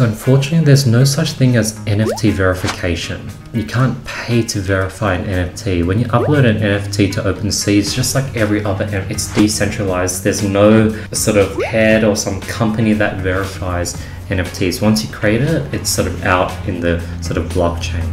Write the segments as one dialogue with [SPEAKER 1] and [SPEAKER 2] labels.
[SPEAKER 1] Unfortunately, there's no such thing as NFT verification. You can't pay to verify an NFT. When you upload an NFT to OpenSea, it's just like every other, it's decentralized. There's no sort of head or some company that verifies NFTs. Once you create it, it's sort of out in the sort of blockchain.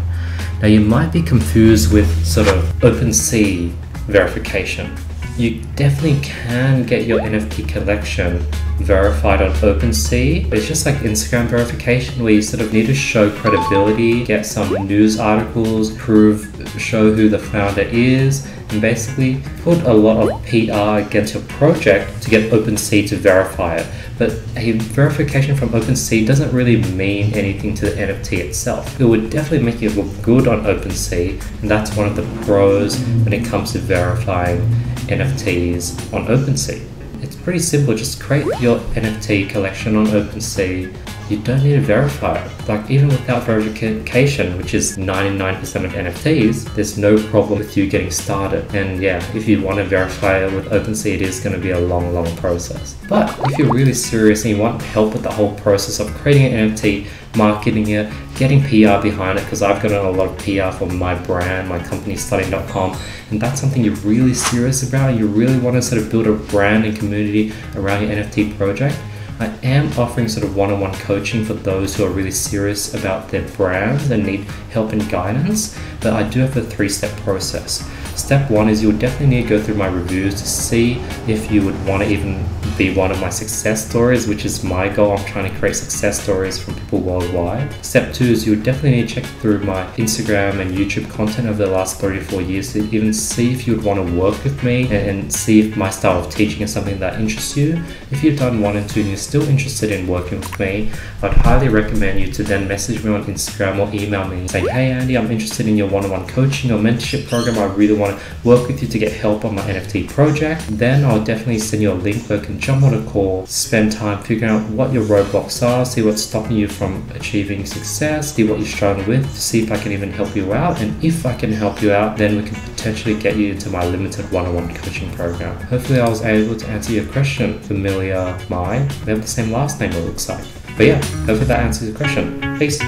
[SPEAKER 1] Now you might be confused with sort of OpenSea verification. You definitely can get your NFT collection verified on OpenSea. It's just like Instagram verification where you sort of need to show credibility, get some news articles, prove, show who the founder is, and basically put a lot of PR against your project to get OpenSea to verify it. But a verification from OpenSea doesn't really mean anything to the NFT itself. It would definitely make it look good on OpenSea, and that's one of the pros when it comes to verifying NFTs on OpenSea. It's pretty simple, just create your NFT collection on OpenSea. You don't need to verify it. Like even without verification, which is 99% of NFTs, there's no problem with you getting started. And yeah, if you want to verify it with OpenSea, it is going to be a long, long process. But if you're really serious and you want help with the whole process of creating an NFT, marketing it, getting PR behind it, because I've gotten a lot of PR for my brand, my company, Studying.com, and that's something you're really serious about, you really want to sort of build a brand and community around your NFT project, I am offering sort of one on one coaching for those who are really serious about their brands and need help and guidance, but I do have a three step process. Step one is you'll definitely need to go through my reviews to see if you would want to even be one of my success stories, which is my goal. I'm trying to create success stories from people worldwide. Step two is you would definitely need to check through my Instagram and YouTube content over the last 34 years to even see if you would want to work with me and, see if my style of teaching is something that interests you. If you've done one and two and you're still interested in working with me, I'd highly recommend you to then message me on Instagram or email me saying, Hey Andy, I'm interested in your one on one coaching or mentorship program. I really want to work with you to get help on my NFT project. Then I'll definitely send you a link where you can jump on a call, spend time figuring out what your roadblocks are, see what's stopping you from achieving success, see what you're struggling with, see if I can even help you out. And if I can help you out, then we can potentially get you into my limited one on one coaching program. Hopefully, I was able to answer your question. Familiar, my, we have the same last name, it looks like. But yeah, hopefully that answers your question. Peace.